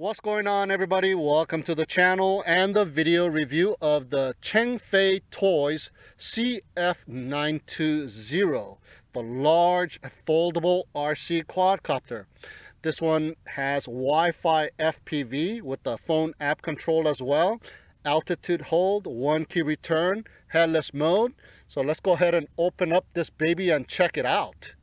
What's going on everybody? Welcome to the channel and the video review of the Chengfei Toys CF920, the large foldable RC quadcopter. This one has Wi-Fi FPV with the phone app control as well, altitude hold, one key return, headless mode. So let's go ahead and open up this baby and check it out.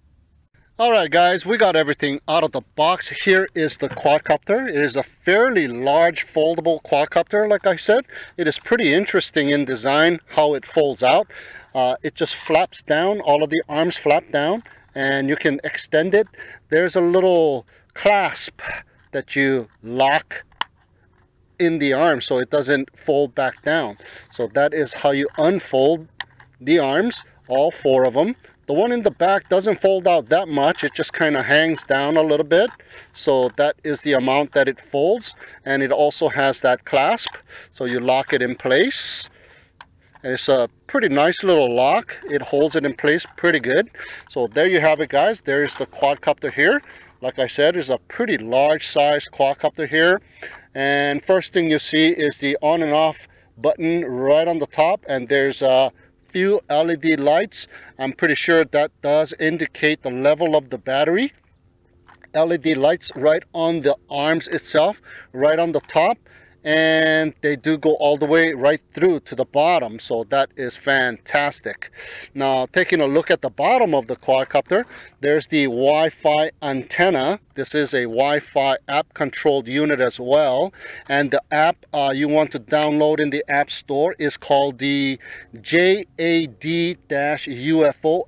Alright guys, we got everything out of the box. Here is the quadcopter. It is a fairly large foldable quadcopter, like I said. It is pretty interesting in design how it folds out. Uh, it just flaps down, all of the arms flap down, and you can extend it. There's a little clasp that you lock in the arm so it doesn't fold back down. So that is how you unfold the arms, all four of them. The one in the back doesn't fold out that much. It just kind of hangs down a little bit. So that is the amount that it folds. And it also has that clasp. So you lock it in place. And it's a pretty nice little lock. It holds it in place pretty good. So there you have it guys. There's the quadcopter here. Like I said, is a pretty large size quadcopter here. And first thing you see is the on and off button right on the top. And there's a few LED lights. I'm pretty sure that does indicate the level of the battery. LED lights right on the arms itself, right on the top and they do go all the way right through to the bottom so that is fantastic. Now taking a look at the bottom of the quadcopter there's the Wi-Fi antenna. This is a Wi-Fi app controlled unit as well. And the app uh, you want to download in the app store is called the JAD-UFO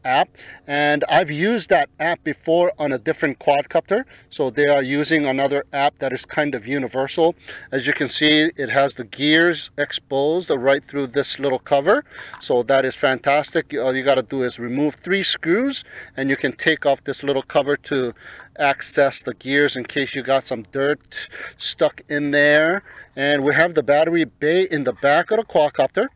app. And I've used that app before on a different quadcopter. So they are using another app that is kind of universal. As you can see see it has the gears exposed right through this little cover. So that is fantastic. All you got to do is remove three screws and you can take off this little cover to access the gears in case you got some dirt stuck in there. And we have the battery bay in the back of the quadcopter.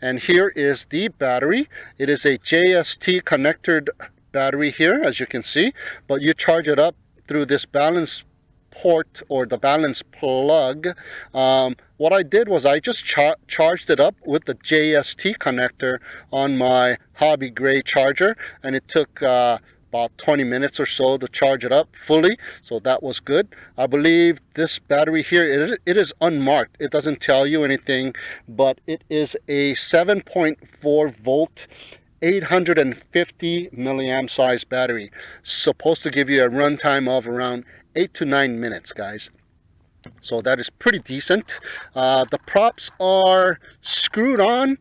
And here is the battery. It is a JST connected battery here as you can see but you charge it up through this balance port or the balance plug um, what I did was I just char charged it up with the JST connector on my hobby gray charger and it took uh, about 20 minutes or so to charge it up fully so that was good. I believe this battery here it is, it is unmarked. It doesn't tell you anything but it is a 7.4 volt 850 milliamp size battery supposed to give you a runtime of around eight to nine minutes guys. So that is pretty decent. Uh, the props are screwed on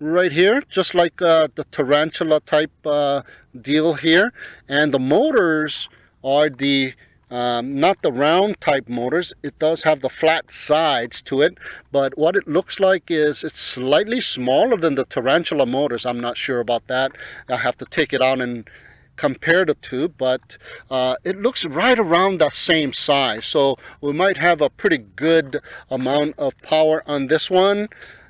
right here just like uh, the tarantula type uh, deal here. And the motors are the um, not the round type motors. It does have the flat sides to it but what it looks like is it's slightly smaller than the tarantula motors. I'm not sure about that. I have to take it out and compare the two but uh, it looks right around that same size. So we might have a pretty good amount of power on this one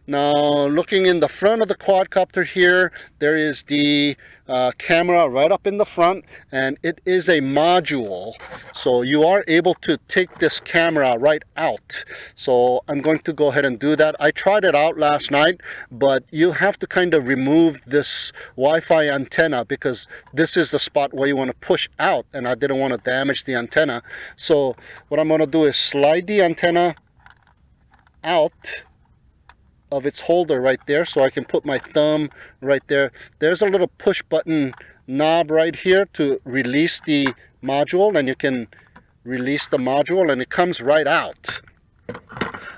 now looking in the front of the quadcopter here, there is the uh, camera right up in the front and it is a module. So you are able to take this camera right out. So I'm going to go ahead and do that. I tried it out last night, but you have to kind of remove this Wi-Fi antenna because this is the spot where you want to push out and I didn't want to damage the antenna. So what I'm going to do is slide the antenna out of its holder right there so I can put my thumb right there. There's a little push button knob right here to release the module and you can release the module and it comes right out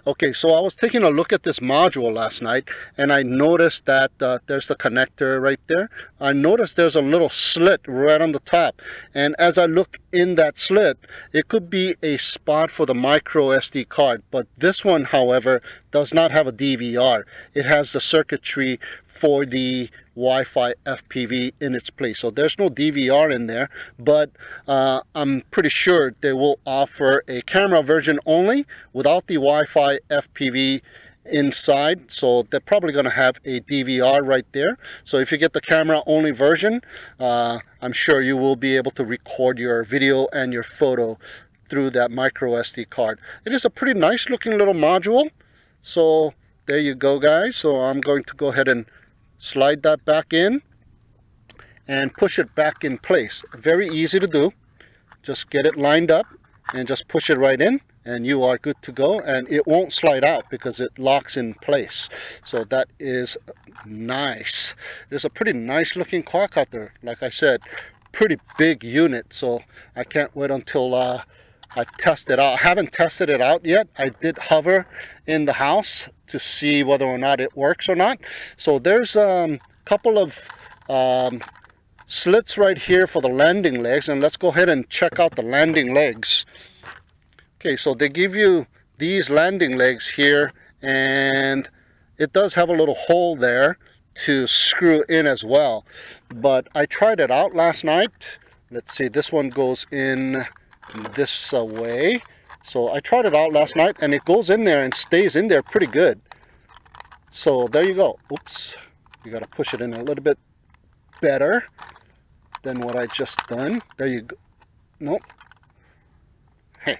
Okay, so I was taking a look at this module last night and I noticed that uh, there's the connector right there. I noticed there's a little slit right on the top. And as I look in that slit, it could be a spot for the micro SD card. But this one, however, does not have a DVR. It has the circuitry for the Wi-Fi FPV in its place. So there's no DVR in there, but uh, I'm pretty sure they will offer a camera version only without the Wi-Fi FPV inside so they're probably going to have a DVR right there so if you get the camera only version uh, I'm sure you will be able to record your video and your photo through that micro SD card. It is a pretty nice looking little module. So there you go guys. So I'm going to go ahead and slide that back in and push it back in place. Very easy to do. Just get it lined up and just push it right in and you are good to go. And it won't slide out because it locks in place. So that is nice. It's a pretty nice looking quadcopter like I said pretty big unit. So I can't wait until uh, I test it out. I haven't tested it out yet. I did hover in the house to see whether or not it works or not. So there's a um, couple of um, slits right here for the landing legs and let's go ahead and check out the landing legs. Okay so they give you these landing legs here and it does have a little hole there to screw in as well. But I tried it out last night. Let's see this one goes in this uh, way so I tried it out last night and it goes in there and stays in there pretty good so there you go oops you got to push it in a little bit better than what I just done. There you go. Nope. Hey,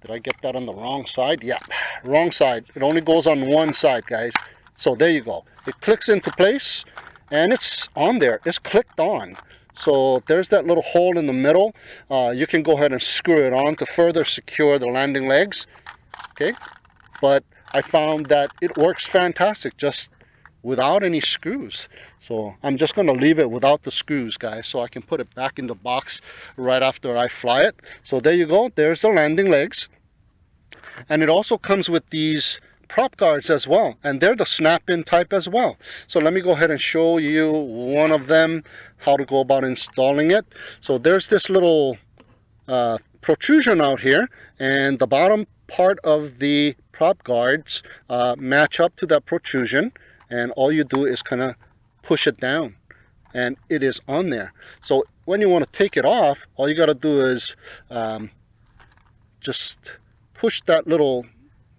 did I get that on the wrong side? Yeah, wrong side. It only goes on one side, guys. So there you go. It clicks into place and it's on there. It's clicked on. So there's that little hole in the middle. Uh, you can go ahead and screw it on to further secure the landing legs. Okay, but I found that it works fantastic just without any screws. So I'm just going to leave it without the screws, guys, so I can put it back in the box right after I fly it. So there you go. There's the landing legs. And it also comes with these prop guards as well and they're the snap-in type as well. So let me go ahead and show you one of them how to go about installing it. So there's this little uh, protrusion out here and the bottom part of the prop guards uh, match up to that protrusion and all you do is kind of push it down and it is on there. So when you want to take it off all you got to do is um, just push that little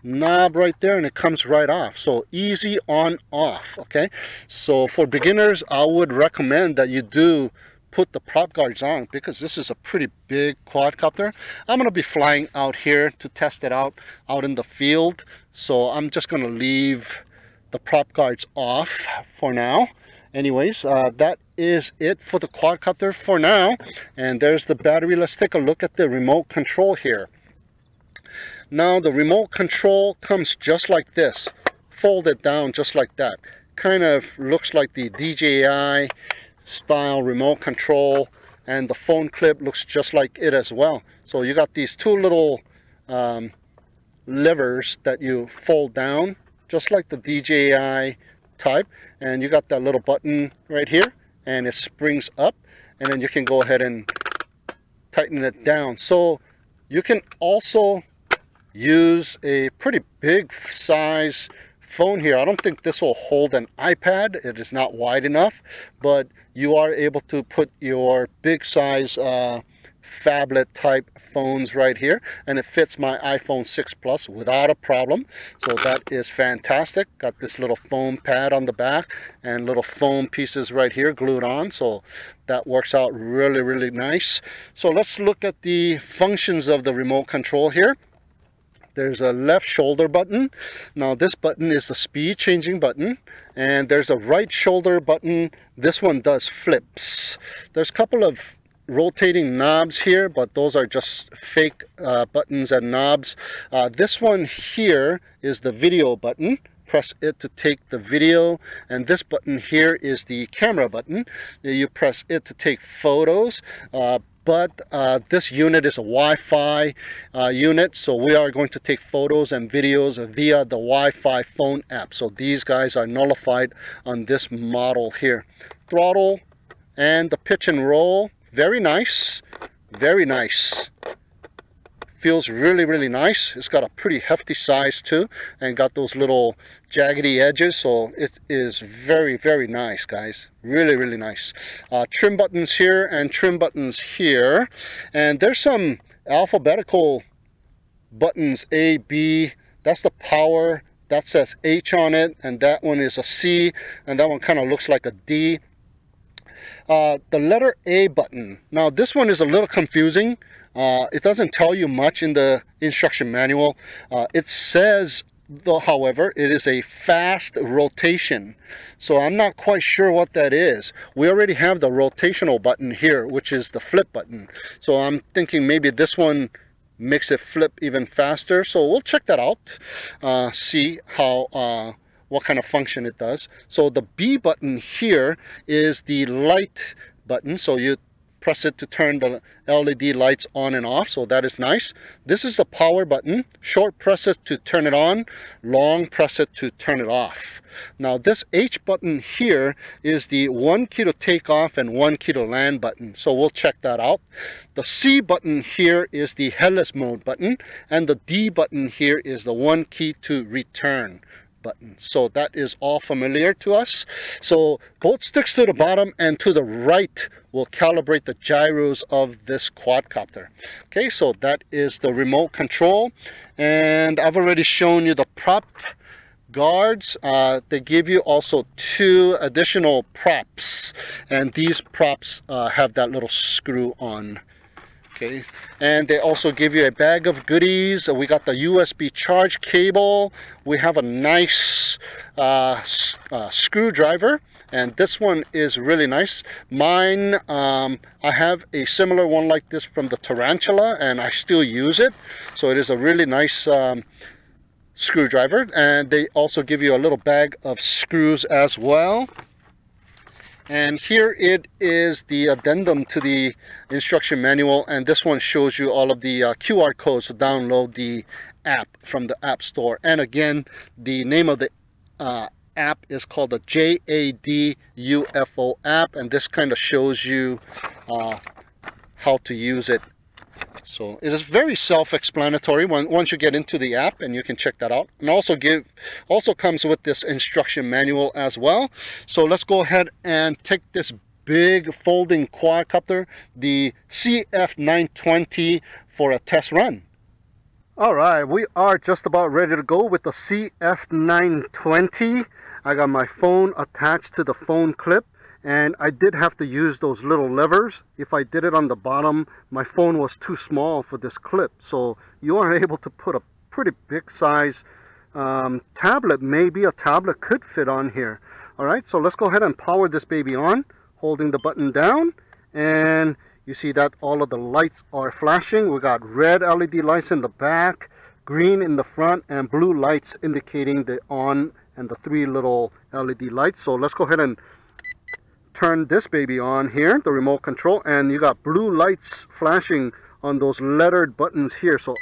knob right there and it comes right off. So easy on off okay? So for beginners I would recommend that you do put the prop guards on because this is a pretty big quadcopter I'm gonna be flying out here to test it out out in the field. So I'm just gonna leave the prop guards off for now. Anyways uh, that is it for the quadcopter for now. And there's the battery. Let's take a look at the remote control here now the remote control comes just like this folded down just like that. Kind of looks like the DJI style remote control and the phone clip looks just like it as well. So you got these two little um, levers that you fold down just like the DJI type and you got that little button right here and it springs up and then you can go ahead and tighten it down. So you can also use a pretty big size phone here. I don't think this will hold an iPad. It is not wide enough but you are able to put your big size uh, phablet type phones right here and it fits my iPhone 6 Plus without a problem. So that is fantastic. Got this little foam pad on the back and little foam pieces right here glued on. So that works out really really nice. So let's look at the functions of the remote control here there's a left shoulder button. Now this button is the speed changing button and there's a right shoulder button. This one does flips. There's a couple of rotating knobs here but those are just fake uh, buttons and knobs. Uh, this one here is the video button. Press it to take the video and this button here is the camera button. You press it to take photos. Uh, but uh, this unit is a Wi-Fi uh, unit so we are going to take photos and videos via the Wi-Fi phone app. So these guys are nullified on this model here. Throttle and the pitch and roll very nice very nice feels really really nice it's got a pretty hefty size too and got those little jaggedy edges so it is very very nice guys really really nice uh, trim buttons here and trim buttons here and there's some alphabetical buttons A B that's the power that says H on it and that one is a C and that one kind of looks like a D uh, the letter A button. Now this one is a little confusing. Uh, it doesn't tell you much in the instruction manual. Uh, it says though however it is a fast rotation. So I'm not quite sure what that is. We already have the rotational button here which is the flip button. So I'm thinking maybe this one makes it flip even faster. So we'll check that out uh, see how uh, what kind of function it does. So the B button here is the light button. So you press it to turn the LED lights on and off so that is nice. This is the power button. Short press it to turn it on. Long press it to turn it off. Now this H button here is the one key to take off and one key to land button so we'll check that out. The C button here is the headless mode button and the D button here is the one key to return button. So that is all familiar to us. So both sticks to the bottom and to the right will calibrate the gyros of this quadcopter. Okay, so that is the remote control. And I've already shown you the prop guards. Uh, they give you also two additional props. And these props uh, have that little screw on okay and they also give you a bag of goodies. We got the USB charge cable. We have a nice uh, uh, screwdriver and this one is really nice. Mine um, I have a similar one like this from the Tarantula and I still use it. So it is a really nice um, screwdriver and they also give you a little bag of screws as well and here it is the addendum to the instruction manual and this one shows you all of the uh, QR codes to download the app from the app store. And again the name of the uh, app is called the JAD UFO app and this kind of shows you uh, how to use it so it is very self-explanatory once you get into the app and you can check that out. And also give also comes with this instruction manual as well. So let's go ahead and take this big folding quadcopter, the CF920 for a test run. All right, we are just about ready to go with the CF920. I got my phone attached to the phone clip and I did have to use those little levers. If I did it on the bottom my phone was too small for this clip. So you aren't able to put a pretty big size um, tablet. Maybe a tablet could fit on here. Alright so let's go ahead and power this baby on holding the button down. And you see that all of the lights are flashing. We got red LED lights in the back green in the front and blue lights indicating the on and the three little LED lights. So let's go ahead and turn this baby on here, the remote control, and you got blue lights flashing on those lettered buttons here. So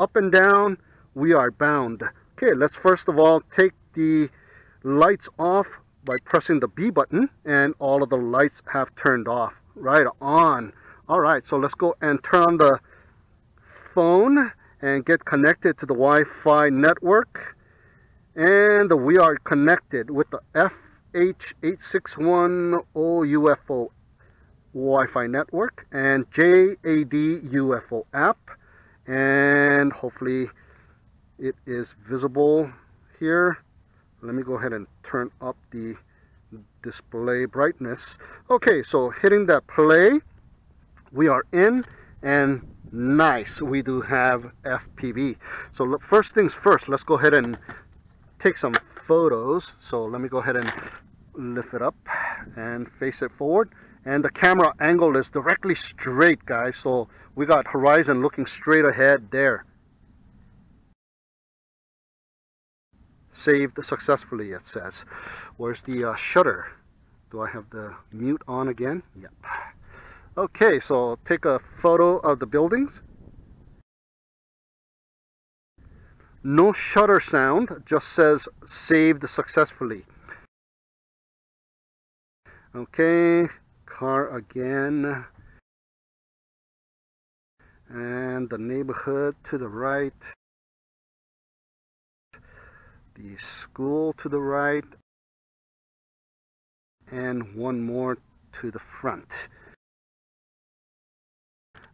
up and down, we are bound. Okay, let's first of all take the lights off by pressing the B button and all of the lights have turned off. Right on. All right, so let's go and turn on the phone and get connected to the Wi-Fi network. And we are connected with the F H861 UFO Wi-Fi network and JAD UFO app. And hopefully it is visible here. Let me go ahead and turn up the display brightness. Okay so hitting that play we are in and nice we do have FPV so look, first things first let's go ahead and take some photos. So let me go ahead and lift it up and face it forward. And the camera angle is directly straight guys. So we got horizon looking straight ahead there. Saved successfully it says. Where's the uh, shutter? Do I have the mute on again? Yep. Okay so take a photo of the buildings. No shutter sound just says saved successfully Okay, car again. And the neighborhood to the right. The school to the right. And one more to the front.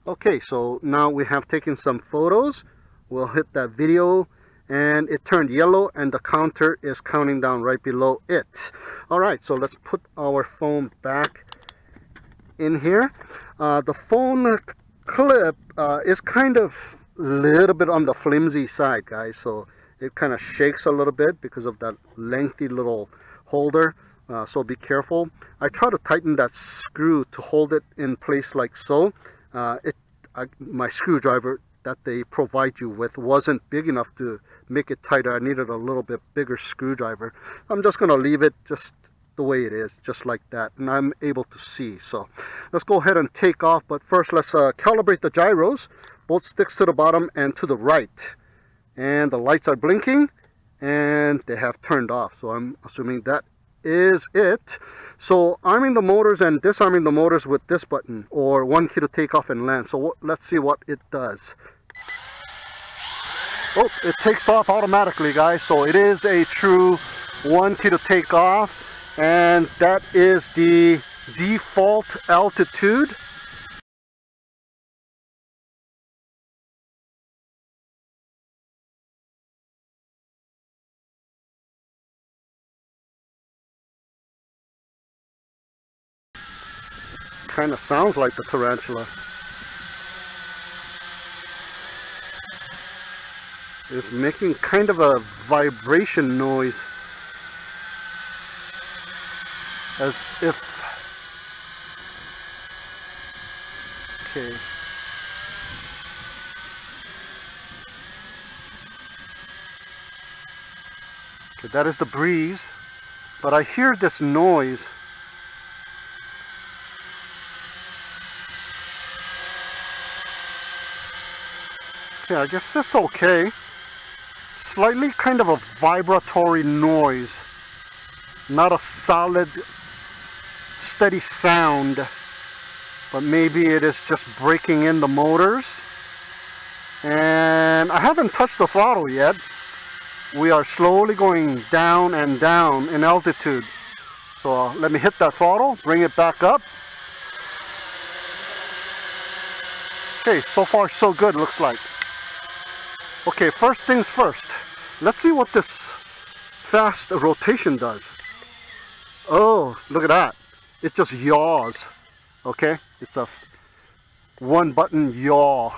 Okay, so now we have taken some photos. We'll hit that video and it turned yellow and the counter is counting down right below it. All right so let's put our phone back in here. Uh, the phone clip uh, is kind of a little bit on the flimsy side guys so it kind of shakes a little bit because of that lengthy little holder uh, so be careful. I try to tighten that screw to hold it in place like so. Uh, it I, my screwdriver that they provide you with wasn't big enough to make it tighter. I needed a little bit bigger screwdriver. I'm just gonna leave it just the way it is just like that and I'm able to see. So let's go ahead and take off but first let's uh, calibrate the gyros. Both sticks to the bottom and to the right. And the lights are blinking and they have turned off so I'm assuming that is it. So arming the motors and disarming the motors with this button or one key to take off and land. So let's see what it does oh it takes off automatically guys. So it is a true one key to take off. And that is the default altitude. Kind of sounds like the tarantula is making kind of a vibration noise. As if. Okay. Okay that is the breeze. But I hear this noise. Okay I guess it's okay slightly kind of a vibratory noise not a solid steady sound but maybe it is just breaking in the motors. And I haven't touched the throttle yet. We are slowly going down and down in altitude. So let me hit that throttle bring it back up. Okay so far so good looks like. Okay first things first let's see what this fast rotation does. Oh look at that. It just yaws. Okay it's a one button yaw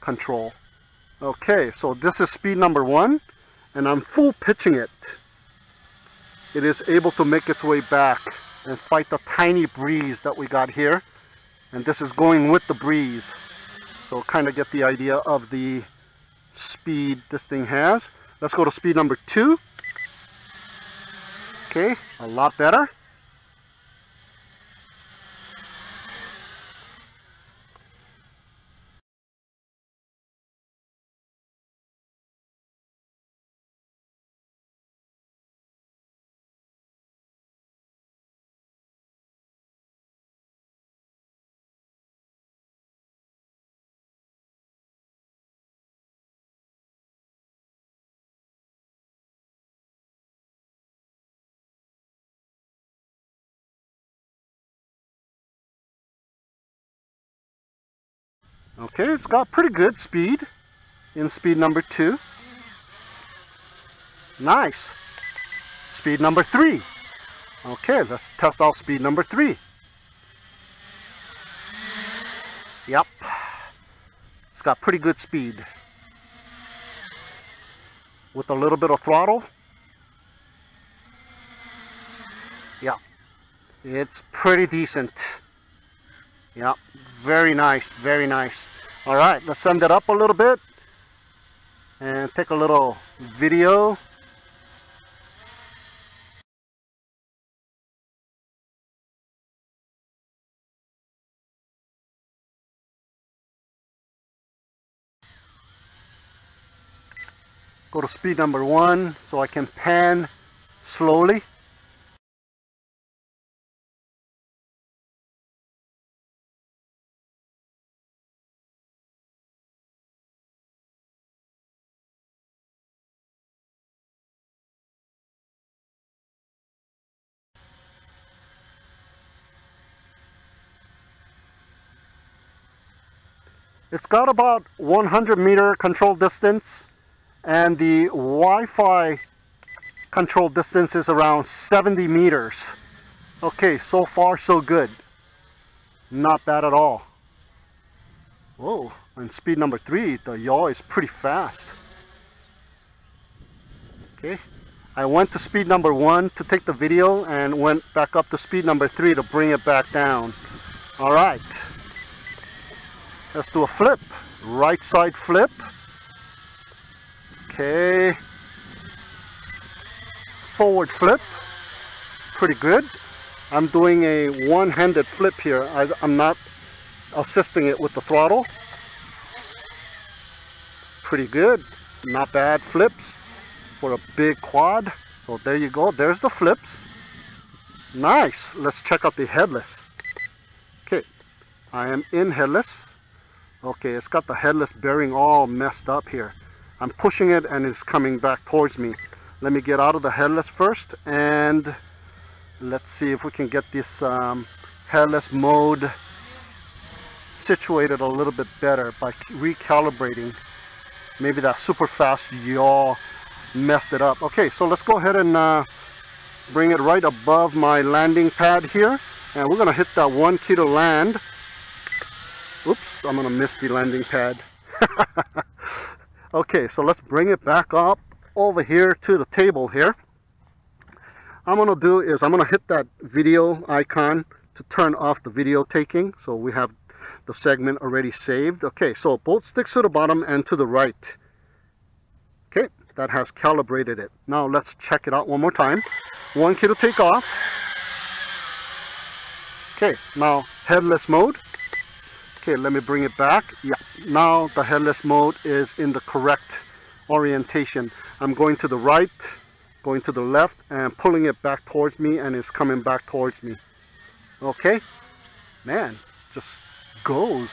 control. Okay so this is speed number one and I'm full pitching it. It is able to make its way back and fight the tiny breeze that we got here. And this is going with the breeze. So kind of get the idea of the speed this thing has let's go to speed number two. Okay a lot better Okay, it's got pretty good speed in speed number two. Nice. Speed number three. Okay, let's test out speed number three. Yep. It's got pretty good speed. With a little bit of throttle. Yeah. It's pretty decent. Yep, very nice, very nice. All right, let's send it up a little bit and take a little video. Go to speed number one so I can pan slowly. It's got about 100 meter control distance and the Wi-Fi control distance is around 70 meters. Okay, so far so good. Not bad at all. Whoa, on speed number three, the yaw is pretty fast. Okay, I went to speed number one to take the video and went back up to speed number three to bring it back down. All right, let's do a flip. Right side flip. Okay, forward flip. Pretty good. I'm doing a one-handed flip here. I, I'm not assisting it with the throttle. Pretty good. Not bad flips for a big quad. So there you go. There's the flips. Nice. Let's check out the headless. Okay. I am in headless. Okay, it's got the headless bearing all messed up here. I'm pushing it and it's coming back towards me. Let me get out of the headless first and let's see if we can get this um, headless mode situated a little bit better by recalibrating maybe that super fast yaw messed it up okay so let's go ahead and uh, bring it right above my landing pad here and we're gonna hit that one key to land oops I'm gonna miss the landing pad. Okay so let's bring it back up over here to the table here. I'm gonna do is I'm gonna hit that video icon to turn off the video taking so we have the segment already saved. Okay so both sticks to the bottom and to the right. Okay that has calibrated it. Now let's check it out one more time. One key to take off. Okay now headless mode okay let me bring it back. Yeah now the headless mode is in the correct orientation. I'm going to the right going to the left and pulling it back towards me and it's coming back towards me. Okay? Man just goes.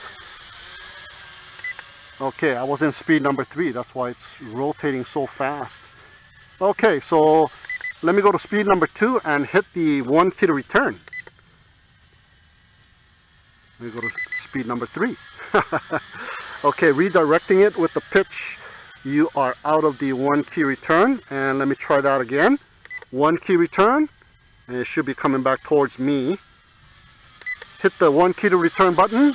Okay I was in speed number three. That's why it's rotating so fast. Okay so let me go to speed number two and hit the one to return me go to speed number three. Okay redirecting it with the pitch. You are out of the one key return and let me try that again. One key return and it should be coming back towards me. Hit the one key to return button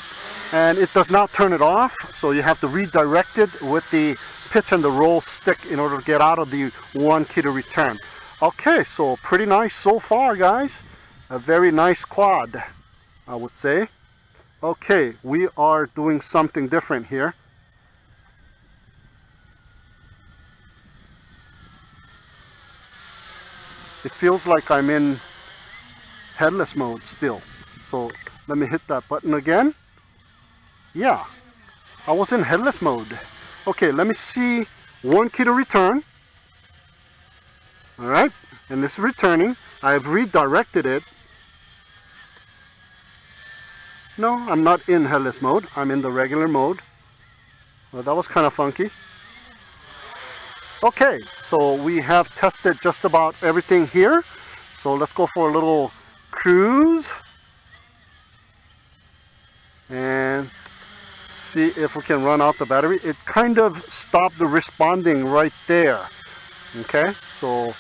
and it does not turn it off so you have to redirect it with the pitch and the roll stick in order to get out of the one key to return. Okay so pretty nice so far guys. A very nice quad I would say okay we are doing something different here it feels like I'm in headless mode still. So let me hit that button again. Yeah, I was in headless mode. Okay, let me see one key to return. All right, and it's returning. I've redirected it. No, I'm not in headless mode. I'm in the regular mode. Well, that was kind of funky. Okay, so we have tested just about everything here. So let's go for a little cruise. And see if we can run out the battery. It kind of stopped the responding right there. Okay, so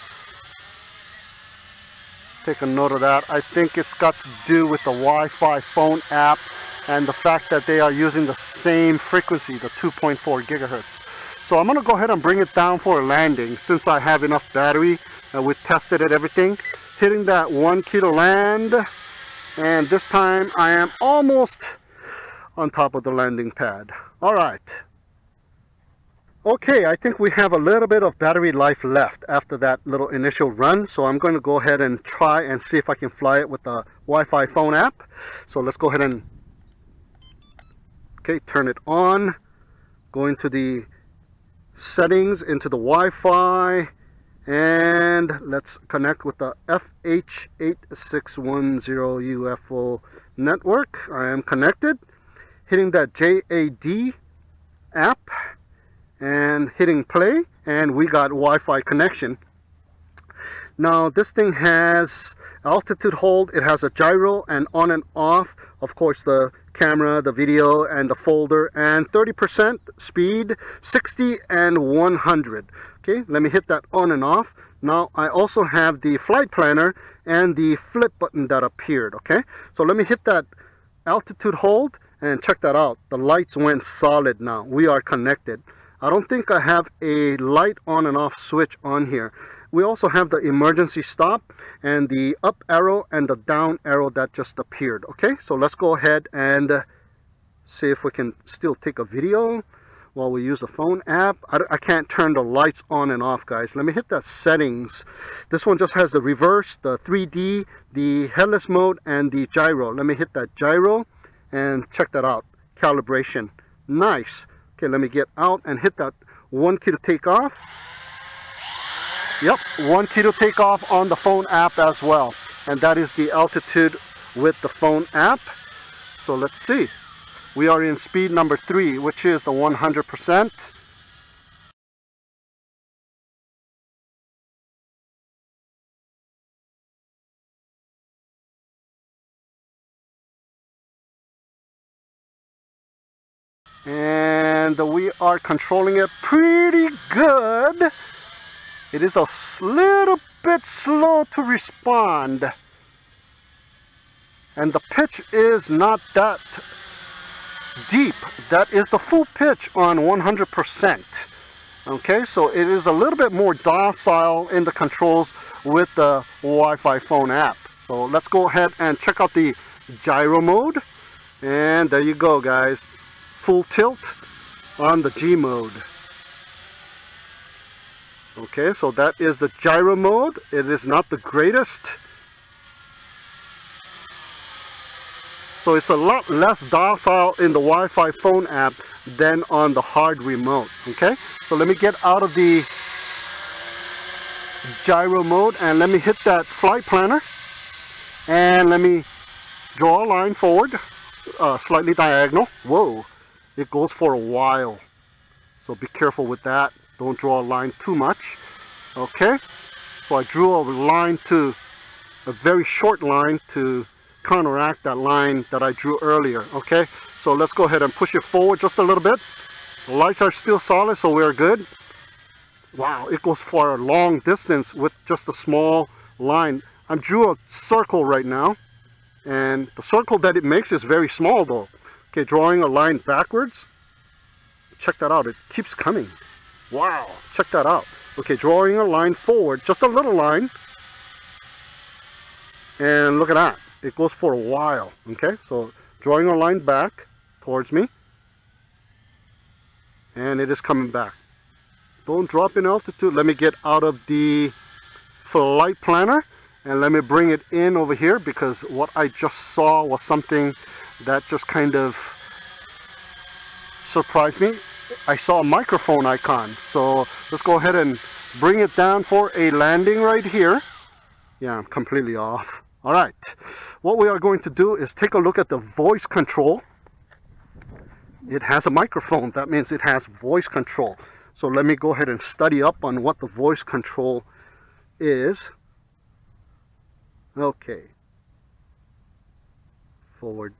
take a note of that. I think it's got to do with the Wi-Fi phone app and the fact that they are using the same frequency, the 2.4 gigahertz. So I'm to go ahead and bring it down for a landing since I have enough battery and we tested it everything. Hitting that one key to land and this time I am almost on top of the landing pad. Alright. Okay, I think we have a little bit of battery life left after that little initial run. So I'm going to go ahead and try and see if I can fly it with the Wi-Fi phone app. So let's go ahead and okay, turn it on. Go into the settings into the Wi-Fi and let's connect with the FH8610 UFO network. I am connected. Hitting that JAD app and hitting play and we got Wi-Fi connection. Now this thing has altitude hold, it has a gyro and on and off. Of course the camera, the video, and the folder, and 30% speed, 60 and 100. Okay, let me hit that on and off. Now I also have the flight planner and the flip button that appeared. Okay, so let me hit that altitude hold and check that out the lights went solid now we are connected I don't think I have a light on and off switch on here. We also have the emergency stop and the up arrow and the down arrow that just appeared okay? So let's go ahead and see if we can still take a video while we use the phone app. I, I can't turn the lights on and off guys. Let me hit that settings. This one just has the reverse the 3d the headless mode and the gyro. Let me hit that gyro and check that out. Calibration. Nice okay let me get out and hit that one key to take off Yep, one key to take off on the phone app as well. And that is the altitude with the phone app. So let's see. We are in speed number three, which is the 100%. Are controlling it pretty good. It is a little bit slow to respond. And the pitch is not that deep. That is the full pitch on 100%. Okay, so it is a little bit more docile in the controls with the Wi-Fi phone app. So let's go ahead and check out the gyro mode. And there you go guys. Full tilt on the G mode. Okay, so that is the gyro mode. It is not the greatest. So it's a lot less docile in the Wi-Fi phone app than on the hard remote. Okay, so let me get out of the gyro mode and let me hit that flight planner and let me draw a line forward, uh, slightly diagonal. Whoa, it goes for a while. So be careful with that. Don't draw a line too much. Okay, so I drew a line to a very short line to counteract that line that I drew earlier. Okay, so let's go ahead and push it forward just a little bit. The lights are still solid, so we're good. Wow, it goes for a long distance with just a small line. I drew a circle right now, and the circle that it makes is very small though. Okay, drawing a line backwards. Check that out, it keeps coming. Wow, check that out. Okay, drawing a line forward, just a little line. And look at that. It goes for a while. Okay, so drawing a line back towards me. And it is coming back. Don't drop in altitude. Let me get out of the flight planner and let me bring it in over here because what I just saw was something that just kind of surprised me I saw a microphone icon. So let's go ahead and bring it down for a landing right here. Yeah, I'm completely off. All right, what we are going to do is take a look at the voice control. It has a microphone, that means it has voice control. So let me go ahead and study up on what the voice control is. Okay. Forward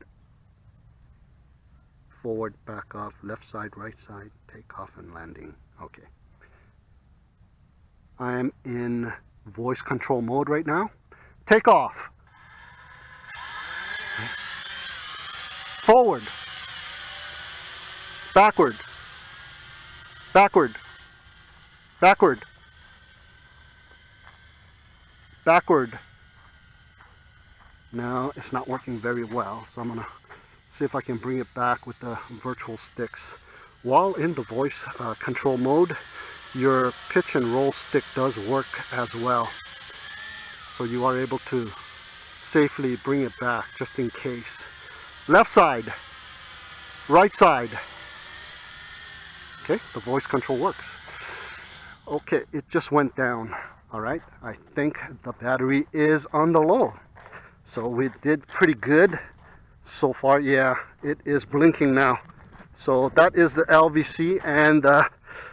forward, back off, left side, right side, take off and landing. Okay. I'm in voice control mode right now. Take off. Forward. Backward. Backward. Backward. Backward. Now it's not working very well, so I'm to see if I can bring it back with the virtual sticks. While in the voice uh, control mode, your pitch and roll stick does work as well. So you are able to safely bring it back just in case. Left side, right side. Okay, the voice control works. Okay, it just went down. All right, I think the battery is on the low. So we did pretty good so far yeah it is blinking now. So that is the LVC and uh,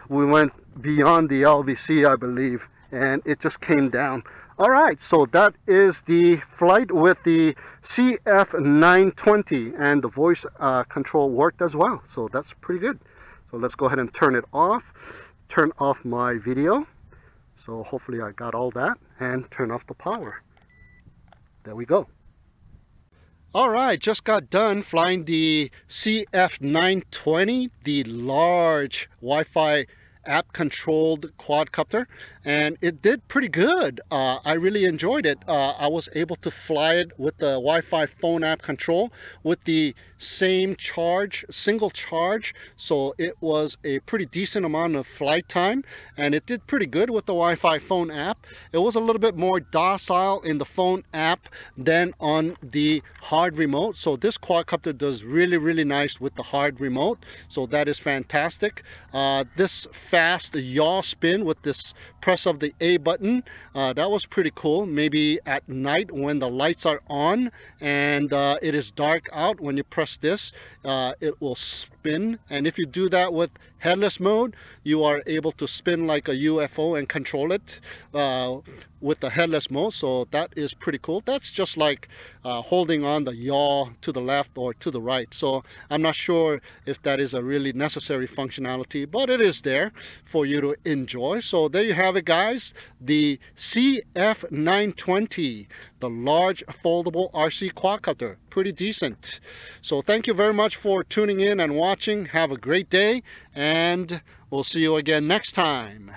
we went beyond the LVC I believe and it just came down. All right so that is the flight with the CF920 and the voice uh, control worked as well. So that's pretty good. So let's go ahead and turn it off. Turn off my video. So hopefully I got all that and turn off the power. There we go All right, just got done flying the CF920, the large Wi-Fi app controlled quadcopter and it did pretty good. Uh, I really enjoyed it. Uh, I was able to fly it with the Wi-Fi phone app control with the same charge single charge so it was a pretty decent amount of flight time and it did pretty good with the Wi-Fi phone app it was a little bit more docile in the phone app than on the hard remote so this quadcopter does really really nice with the hard remote so that is fantastic uh, this fast yaw spin with this press of the A button. Uh, that was pretty cool. Maybe at night when the lights are on and uh, it is dark out, when you press this, uh, it will spin. And if you do that with headless mode, you are able to spin like a UFO and control it uh, with the headless mode. So that is pretty cool. That's just like uh, holding on the yaw to the left or to the right. So I'm not sure if that is a really necessary functionality, but it is there for you to enjoy. So there you have it, guys. The CF920, the large foldable RC quadcopter. Pretty decent. So thank you very much for tuning in and watching. Have a great day and we'll see you again next time.